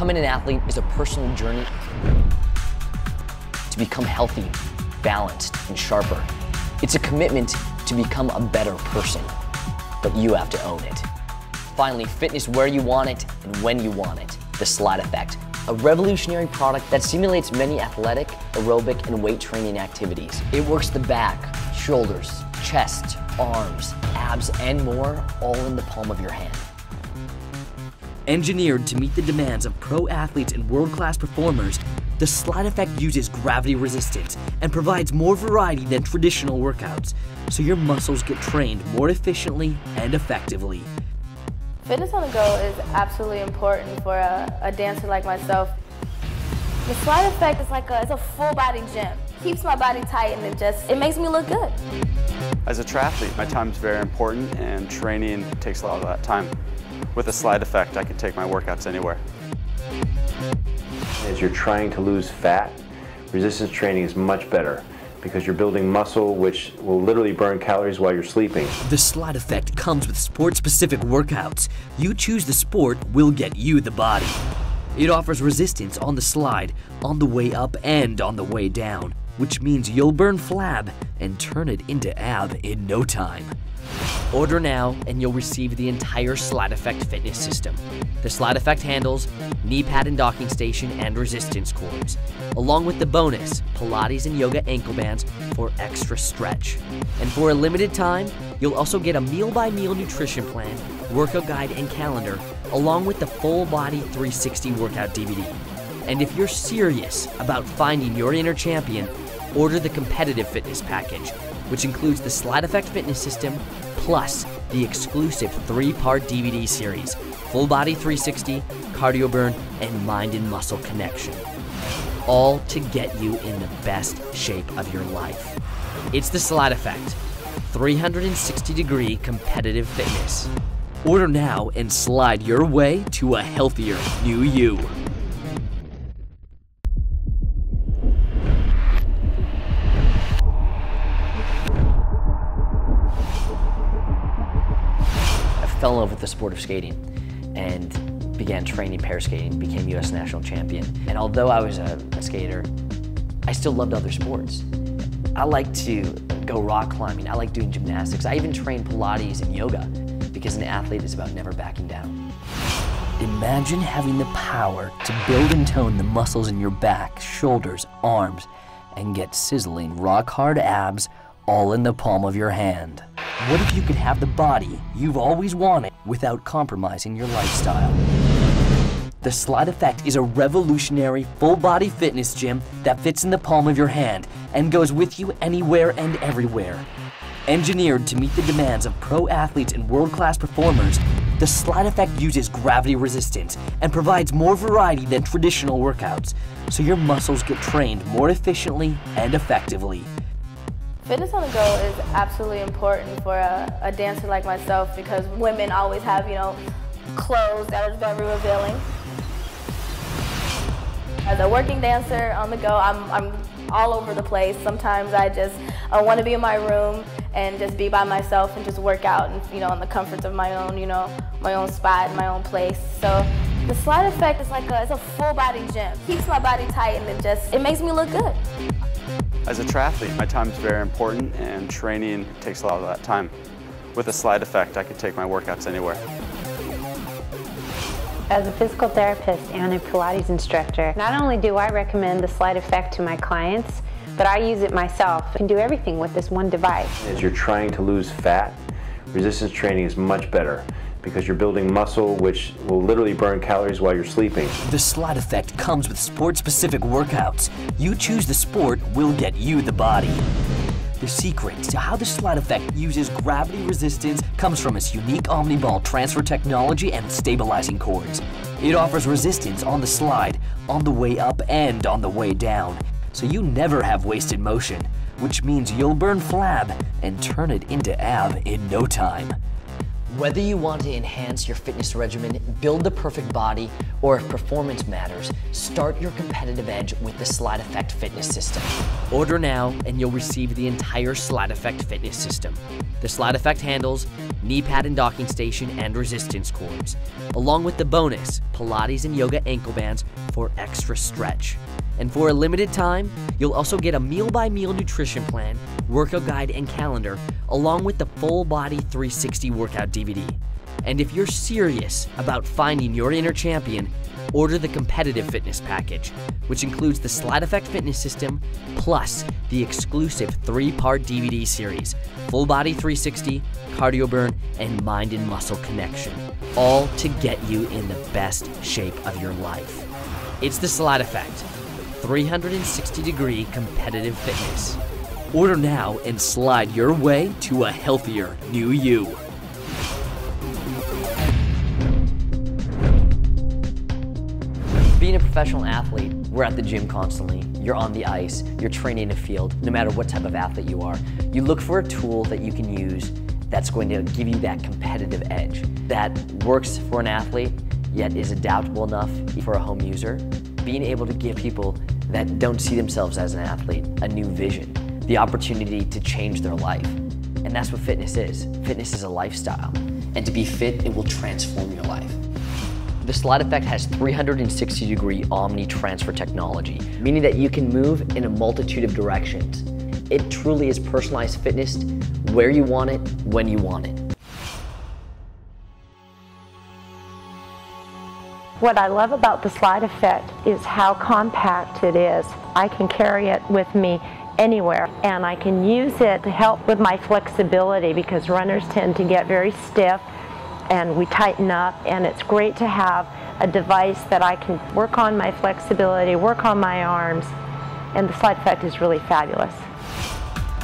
Becoming an athlete is a personal journey to become healthy, balanced, and sharper. It's a commitment to become a better person, but you have to own it. Finally, fitness where you want it and when you want it. The Slide Effect, a revolutionary product that simulates many athletic, aerobic, and weight training activities. It works the back, shoulders, chest, arms, abs, and more, all in the palm of your hand. Engineered to meet the demands of pro athletes and world class performers, the Slide Effect uses gravity resistance and provides more variety than traditional workouts, so your muscles get trained more efficiently and effectively. Fitness on the go is absolutely important for a, a dancer like myself. The Slide Effect is like a, it's a full body gym. Keeps my body tight and it just, it makes me look good. As a triathlete, my time is very important and training takes a lot of that time. With a slide effect, I can take my workouts anywhere. As you're trying to lose fat, resistance training is much better because you're building muscle which will literally burn calories while you're sleeping. The slide effect comes with sport-specific workouts. You choose the sport, we'll get you the body. It offers resistance on the slide, on the way up and on the way down, which means you'll burn flab and turn it into ab in no time. Order now and you'll receive the entire Slide Effect fitness system. The Slide Effect handles, knee pad and docking station, and resistance cords, along with the bonus Pilates and yoga ankle bands for extra stretch. And for a limited time, you'll also get a meal by meal nutrition plan, workout guide, and calendar, along with the full body 360 workout DVD. And if you're serious about finding your inner champion, order the competitive fitness package, which includes the Slide Effect fitness system, plus the exclusive three part DVD series Full Body 360, Cardio Burn, and Mind and Muscle Connection. All to get you in the best shape of your life. It's the Slide Effect 360 degree competitive fitness. Order now and slide your way to a healthier new you. Fell in love with the sport of skating and began training pair skating, became U.S. national champion. And although I was a, a skater, I still loved other sports. I like to go rock climbing. I like doing gymnastics. I even train Pilates and yoga because an athlete is about never backing down. Imagine having the power to build and tone the muscles in your back, shoulders, arms, and get sizzling rock hard abs all in the palm of your hand. What if you could have the body you've always wanted without compromising your lifestyle? The Slide Effect is a revolutionary full body fitness gym that fits in the palm of your hand and goes with you anywhere and everywhere. Engineered to meet the demands of pro athletes and world class performers, the Slide Effect uses gravity resistance and provides more variety than traditional workouts, so your muscles get trained more efficiently and effectively. Fitness on the go is absolutely important for a, a, dancer like myself because women always have, you know, clothes that are very revealing. As a working dancer on the go, I'm, I'm all over the place. Sometimes I just I want to be in my room and just be by myself and just work out and, you know, in the comforts of my own, you know, my own spot, my own place. So the slide effect is like a, it's a full body gym. Keeps my body tight and it just, it makes me look good. As a triathlete, my time is very important and training takes a lot of that time. With a slide effect, I can take my workouts anywhere. As a physical therapist and a Pilates instructor, not only do I recommend the slide effect to my clients, but I use it myself. I can do everything with this one device. As you're trying to lose fat, resistance training is much better because you're building muscle which will literally burn calories while you're sleeping. The slide effect comes with sport-specific workouts. You choose the sport, we'll get you the body. The secret to how the slide effect uses gravity resistance comes from its unique Omniball transfer technology and stabilizing cords. It offers resistance on the slide, on the way up and on the way down, so you never have wasted motion, which means you'll burn flab and turn it into ab in no time. Whether you want to enhance your fitness regimen, build the perfect body, or if performance matters, start your competitive edge with the Slide Effect Fitness System. Order now and you'll receive the entire Slide Effect Fitness System. The Slide Effect handles, knee pad and docking station, and resistance cords, along with the bonus Pilates and yoga ankle bands for extra stretch. And for a limited time, you'll also get a meal by meal nutrition plan, workout guide, and calendar, along with the full body 360 workout DVD. And if you're serious about finding your inner champion, order the competitive fitness package, which includes the Slide Effect fitness system plus the exclusive three part DVD series Full Body 360, Cardio Burn, and Mind and Muscle Connection, all to get you in the best shape of your life. It's the Slide Effect 360 degree competitive fitness. Order now and slide your way to a healthier new you. Being a professional athlete, we're at the gym constantly. You're on the ice, you're training in a field, no matter what type of athlete you are. You look for a tool that you can use that's going to give you that competitive edge that works for an athlete, yet is adaptable enough for a home user. Being able to give people that don't see themselves as an athlete a new vision, the opportunity to change their life. And that's what fitness is. Fitness is a lifestyle. And to be fit, it will transform your life. The Slide Effect has 360 degree Omni transfer technology, meaning that you can move in a multitude of directions. It truly is personalized fitness where you want it, when you want it. What I love about the Slide Effect is how compact it is. I can carry it with me anywhere and I can use it to help with my flexibility because runners tend to get very stiff and we tighten up and it's great to have a device that I can work on my flexibility, work on my arms, and the slide effect is really fabulous.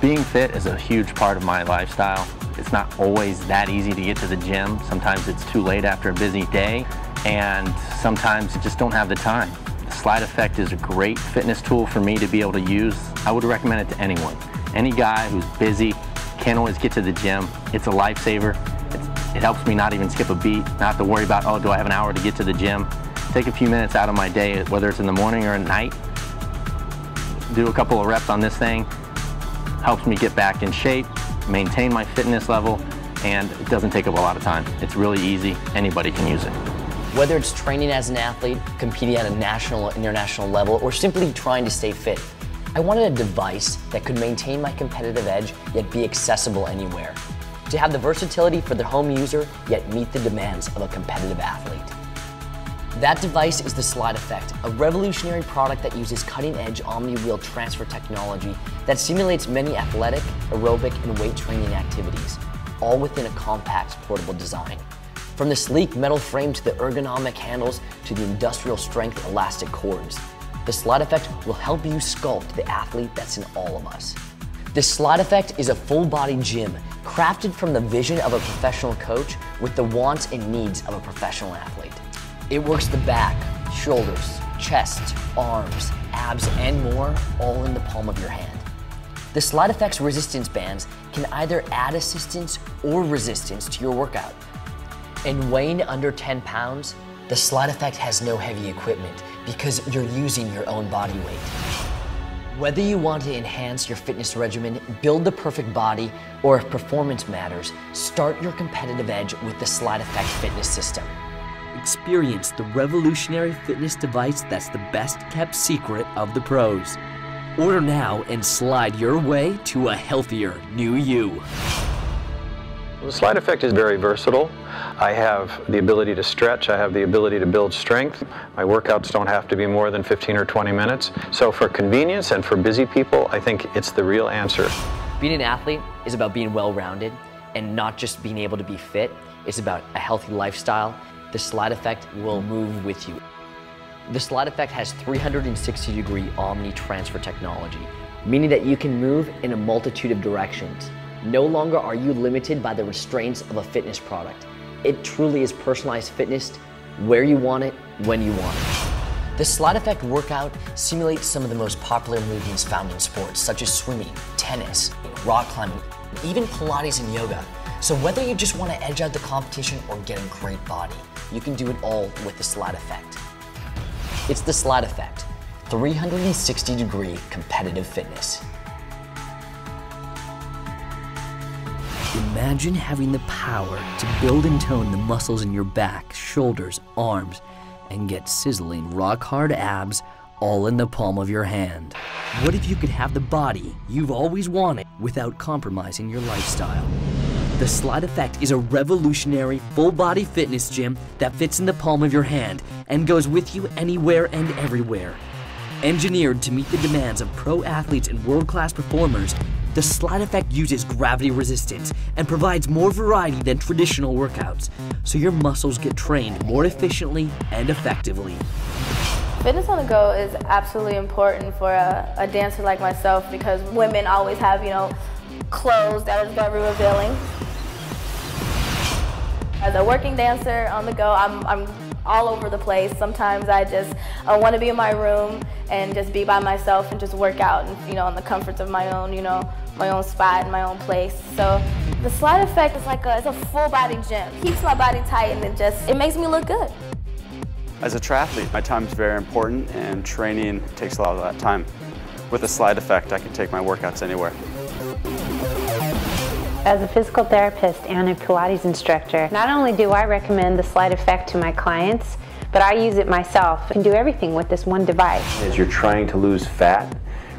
Being fit is a huge part of my lifestyle. It's not always that easy to get to the gym. Sometimes it's too late after a busy day, and sometimes you just don't have the time. The Slide Effect is a great fitness tool for me to be able to use. I would recommend it to anyone. Any guy who's busy, can't always get to the gym, it's a lifesaver. It helps me not even skip a beat, not to worry about, oh, do I have an hour to get to the gym? Take a few minutes out of my day, whether it's in the morning or at night, do a couple of reps on this thing, helps me get back in shape, maintain my fitness level, and it doesn't take up a lot of time. It's really easy. Anybody can use it. Whether it's training as an athlete, competing at a national or international level, or simply trying to stay fit, I wanted a device that could maintain my competitive edge yet be accessible anywhere to have the versatility for the home user, yet meet the demands of a competitive athlete. That device is the Slide Effect, a revolutionary product that uses cutting-edge Omni-Wheel transfer technology that simulates many athletic, aerobic, and weight training activities, all within a compact, portable design. From the sleek metal frame to the ergonomic handles to the industrial strength elastic cords, the Slide Effect will help you sculpt the athlete that's in all of us. The Slide Effect is a full body gym crafted from the vision of a professional coach with the wants and needs of a professional athlete. It works the back, shoulders, chest, arms, abs, and more all in the palm of your hand. The Slide Effect's resistance bands can either add assistance or resistance to your workout. And weighing under 10 pounds, the Slide Effect has no heavy equipment because you're using your own body weight. Whether you want to enhance your fitness regimen, build the perfect body, or if performance matters, start your competitive edge with the Slide Effect Fitness System. Experience the revolutionary fitness device that's the best kept secret of the pros. Order now and slide your way to a healthier new you. The slide effect is very versatile. I have the ability to stretch, I have the ability to build strength. My workouts don't have to be more than 15 or 20 minutes. So for convenience and for busy people, I think it's the real answer. Being an athlete is about being well-rounded and not just being able to be fit. It's about a healthy lifestyle. The slide effect will move with you. The slide effect has 360 degree Omni transfer technology, meaning that you can move in a multitude of directions. No longer are you limited by the restraints of a fitness product. It truly is personalized fitness where you want it, when you want it. The Slide Effect workout simulates some of the most popular movements found in sports, such as swimming, tennis, rock climbing, even Pilates and yoga. So whether you just want to edge out the competition or get a great body, you can do it all with the Slide Effect. It's the Slide Effect, 360 degree competitive fitness. Imagine having the power to build and tone the muscles in your back, shoulders, arms, and get sizzling rock hard abs all in the palm of your hand. What if you could have the body you've always wanted without compromising your lifestyle? The Slide Effect is a revolutionary full body fitness gym that fits in the palm of your hand and goes with you anywhere and everywhere. Engineered to meet the demands of pro athletes and world class performers, the Slide Effect uses gravity resistance and provides more variety than traditional workouts, so your muscles get trained more efficiently and effectively. Fitness on the go is absolutely important for a, a dancer like myself because women always have, you know, clothes that are very revealing. As a working dancer on the go, I'm, I'm all over the place. Sometimes I just I want to be in my room and just be by myself and just work out and you know in the comforts of my own you know my own spot and my own place. So the slide effect is like a it's a full body gym. Keeps my body tight and it just it makes me look good. As a triathlete, my time is very important and training takes a lot of that time. With the slide effect, I can take my workouts anywhere. As a physical therapist and a Pilates instructor, not only do I recommend the slide effect to my clients, but I use it myself. I can do everything with this one device. As you're trying to lose fat,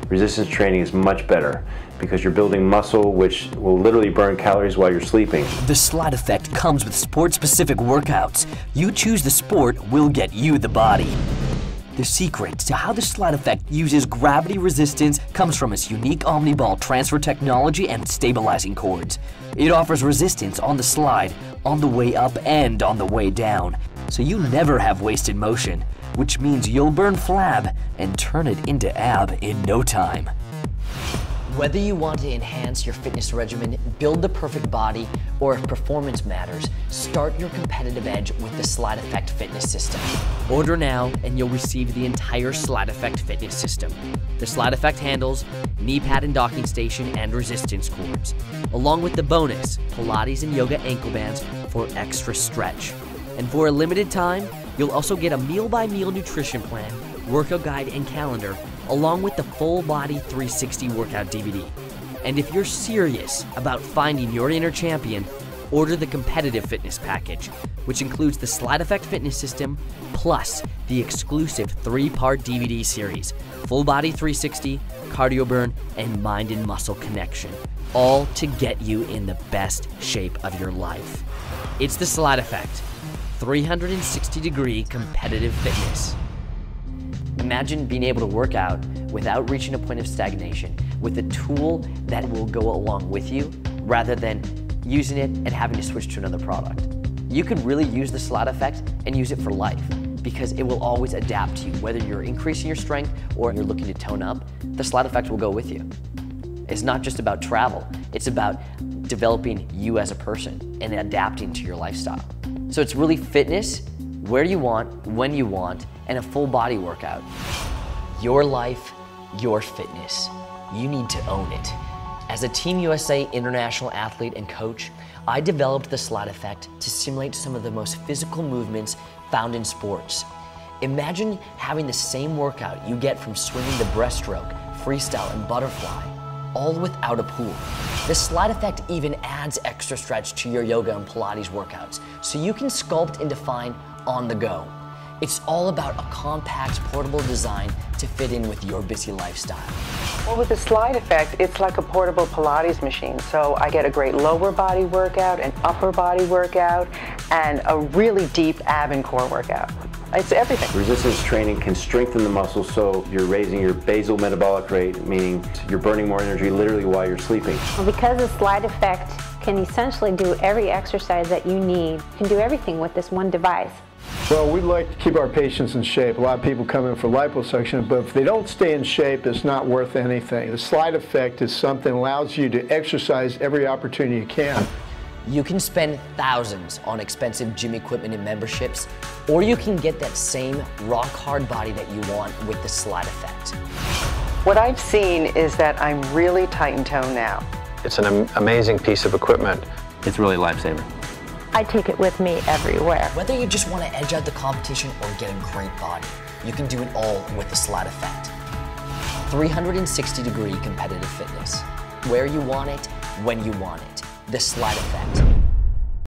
resistance training is much better because you're building muscle which will literally burn calories while you're sleeping. The Slide Effect comes with sport-specific workouts. You choose the sport, we'll get you the body. The secret to how the Slide Effect uses gravity resistance comes from its unique Omniball transfer technology and stabilizing cords. It offers resistance on the slide, on the way up and on the way down, so you never have wasted motion, which means you'll burn flab and turn it into ab in no time. Whether you want to enhance your fitness regimen, build the perfect body, or if performance matters, start your competitive edge with the Slide Effect Fitness System. Order now and you'll receive the entire Slide Effect Fitness System. The Slide Effect handles, knee pad and docking station, and resistance cords, along with the bonus Pilates and yoga ankle bands for extra stretch. And for a limited time, you'll also get a meal by meal nutrition plan, workout guide, and calendar along with the full body 360 workout DVD. And if you're serious about finding your inner champion, order the competitive fitness package, which includes the Slide Effect fitness system plus the exclusive three part DVD series Full Body 360, Cardio Burn, and Mind and Muscle Connection, all to get you in the best shape of your life. It's the Slide Effect 360 degree competitive fitness. Imagine being able to work out without reaching a point of stagnation with a tool that will go along with you rather than using it and having to switch to another product. You could really use the slide effect and use it for life because it will always adapt to you. Whether you're increasing your strength or you're looking to tone up, the slide effect will go with you. It's not just about travel, it's about developing you as a person and adapting to your lifestyle. So it's really fitness where you want, when you want, and a full body workout. Your life, your fitness. You need to own it. As a Team USA international athlete and coach, I developed the slide effect to simulate some of the most physical movements found in sports. Imagine having the same workout you get from swimming the breaststroke, freestyle, and butterfly, all without a pool. The slide effect even adds extra stretch to your yoga and Pilates workouts, so you can sculpt and define on the go. It's all about a compact, portable design to fit in with your busy lifestyle. Well, with the slide effect, it's like a portable Pilates machine. So I get a great lower body workout, an upper body workout, and a really deep ab and core workout. It's everything. Resistance training can strengthen the muscles so you're raising your basal metabolic rate, meaning you're burning more energy literally while you're sleeping. Well, because the slide effect can essentially do every exercise that you need, you can do everything with this one device. Well, we like to keep our patients in shape. A lot of people come in for liposuction, but if they don't stay in shape, it's not worth anything. The slide effect is something that allows you to exercise every opportunity you can. You can spend thousands on expensive gym equipment and memberships, or you can get that same rock hard body that you want with the slide effect. What I've seen is that I'm really tight and toned now. It's an amazing piece of equipment it's really a lifesaver. I take it with me everywhere. Whether you just want to edge out the competition or get a great body, you can do it all with the Slide Effect. 360 degree competitive fitness. Where you want it, when you want it. The Slide Effect.